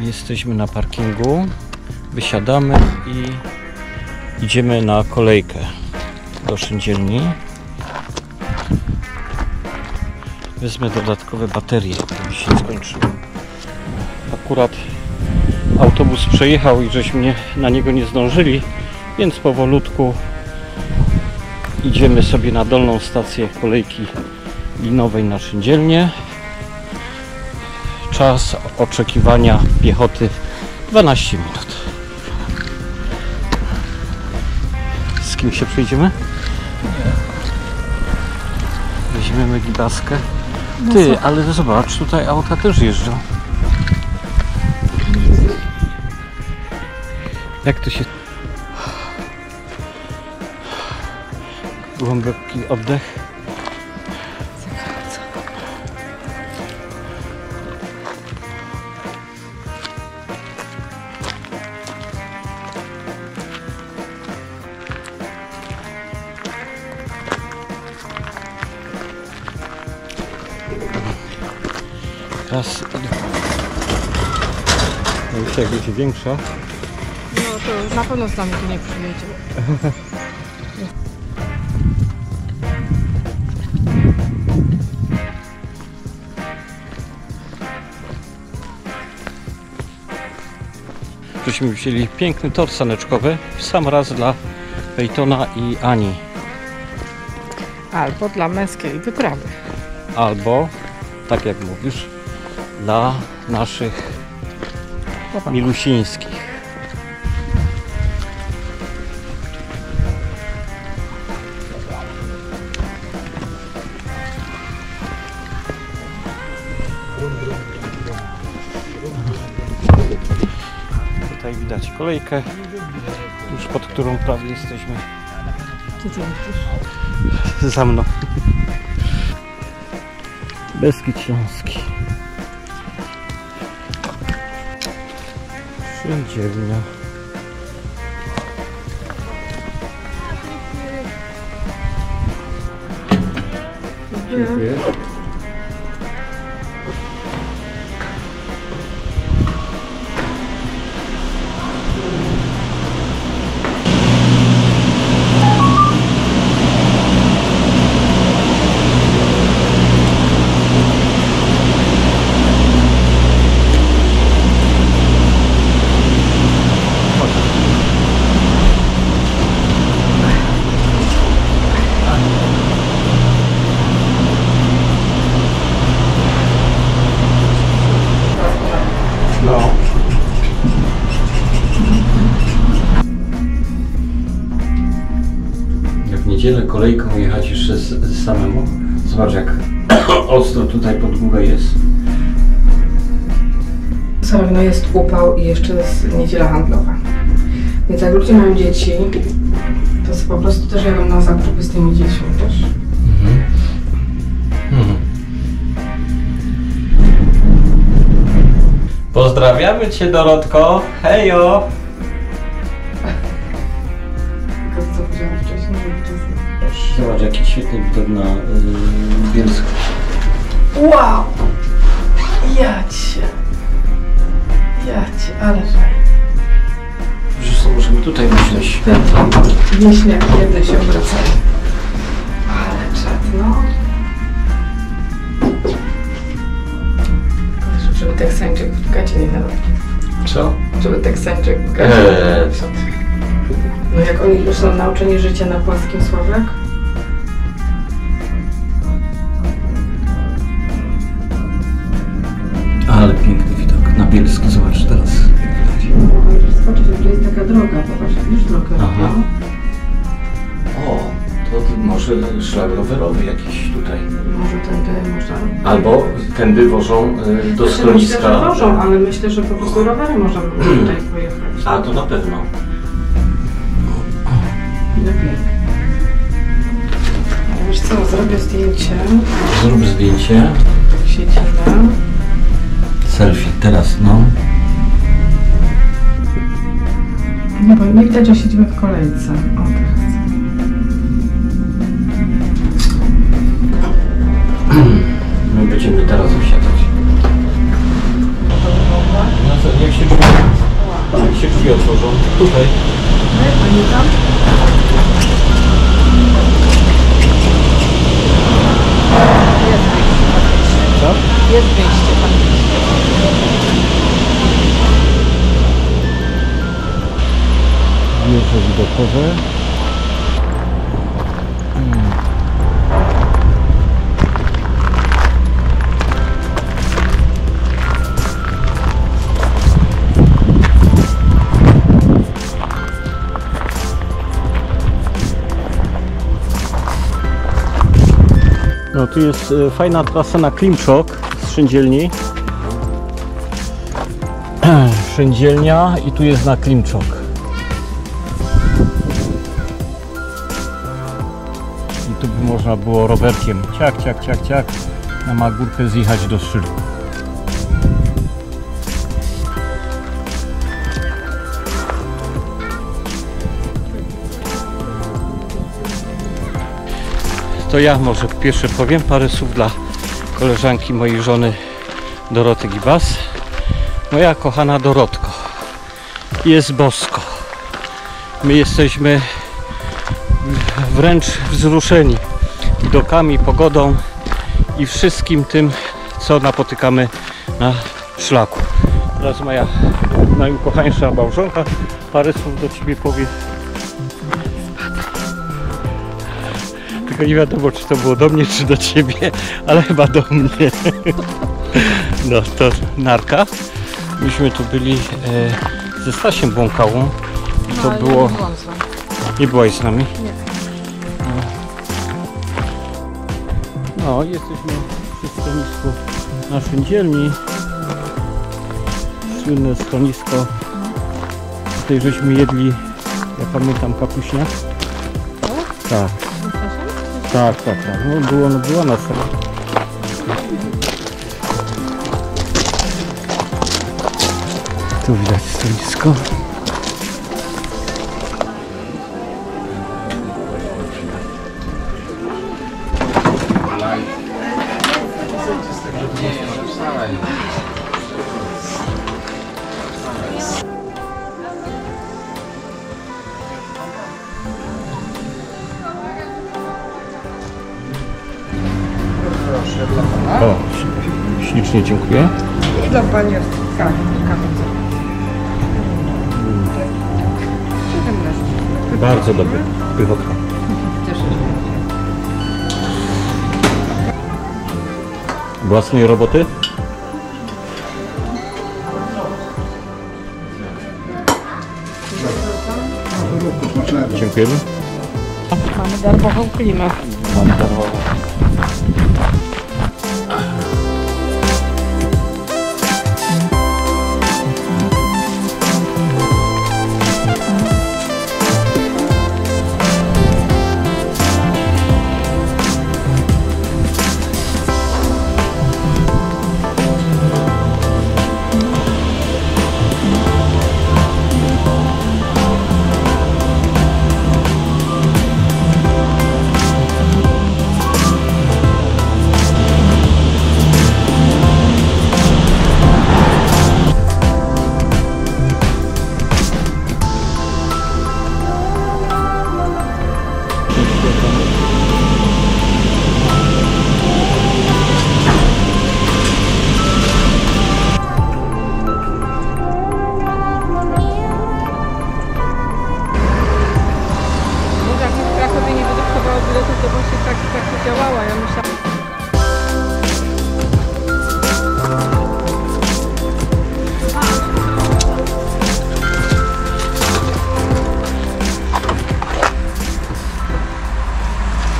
Jesteśmy na parkingu. Wysiadamy i idziemy na kolejkę do szyndzielni. Wezmę dodatkowe baterie, które się skończyły. Akurat autobus przejechał i żeśmy na niego nie zdążyli, więc powolutku idziemy sobie na dolną stację kolejki linowej na szyndzielnię. Czas oczekiwania piechoty 12 minut. Z kim się przejdziemy? Weźmiemy gibaskę. Ty, ale zobacz, tutaj auta też jeżdżą. Jak to się... Głęboki oddech. Raz. No już jak będzie większa. No to na pewno z nami tu nie przyjedzie. Żeśmy wzięli piękny tor saneczkowy sam raz dla Peytona i Ani. Albo dla męskiej wyprawy. Albo, tak jak mówisz, dla naszych milusińskich. Tutaj widać kolejkę, już pod którą prawie jesteśmy za mną. Beskid Śląski. Szyndzielnia. Dziękuję. Niedzielę kolejką jechać jeszcze samemu, zobacz jak ostro tutaj pod górę jest. Słuchaj, no jest upał i jeszcze jest niedziela handlowa. Więc jak ludzie mają dzieci, to po prostu też jadą na zakupy z tymi dziećmi, wiesz? Mhm. Pozdrawiamy Cię Dorotko, hejo! Zobacz jaki świetny widok na yy, Bielsku. Wow! Ja cię. Ja cię, ale fajnie. Że co możemy tutaj myśleć? Wieśniaki jedne się obracają. Ale czad, no. Żeby teksańczyk w gacie nie narobił. Co? Żeby teksańczyk w gacie Eee, co ty? No jak oni już są nauczeni życia na płaskim Sławek? Bielsk, zobacz teraz. że to jest taka droga, popatrz, widzisz drogę? Aha. O, to może szlak rowerowy jakiś tutaj. Może tędy można... Albo tędy wożą y, do Myślę, schroniska. że wożą, ale myślę, że po prostu rowery można by było tutaj pojechać. A, to na pewno. Lepiej. Wiesz co, zrobię zdjęcie. Zrób zdjęcie. Jak siedzimy selfie, teraz, no. Nie, bo nie widać, że siedzimy w kolejce. O, teraz. My no będziemy teraz usiadać. No co, jak się drzwi, jak się drzwi otworzą? Tutaj. No, pani tam? Widokowe. No tu jest e, fajna trasa na Klimczok z Szyndzielni. Szyndzielnia i tu jest na Klimczok. Można było rowerkiem ciak, ciak, ciak, ciak na Magórkę zjechać do Szylu. To ja może pierwsze powiem parę słów dla koleżanki mojej żony Doroty Gibas. Moja kochana Dorotko, jest bosko. My jesteśmy wręcz wzruszeni widokami, pogodą i wszystkim tym, co napotykamy na szlaku. Teraz moja najukochańsza małżonka parę słów do Ciebie powie. Tylko nie wiadomo, czy to było do mnie, czy do Ciebie, ale chyba do mnie. No to narka. Myśmy tu byli e, ze Stasiem Błąkałą i to było... Nie byłaś z nami? Nie. No jesteśmy przy schronisku na Szyndzielni. Słynne schronisko. Tutaj żeśmy jedli, ja pamiętam, kapuśniak. Tak. Tak, tak, tak. No, było, no, była na stronie. Tu widać schronisko. O, śl- ślicznie dziękuję. I dla Pani jest kawę. 17. Bardzo dobry. Pychotka. Cieszę się. Własnej roboty? Dziękujemy. Mamy darmową klimę. Mam darmową.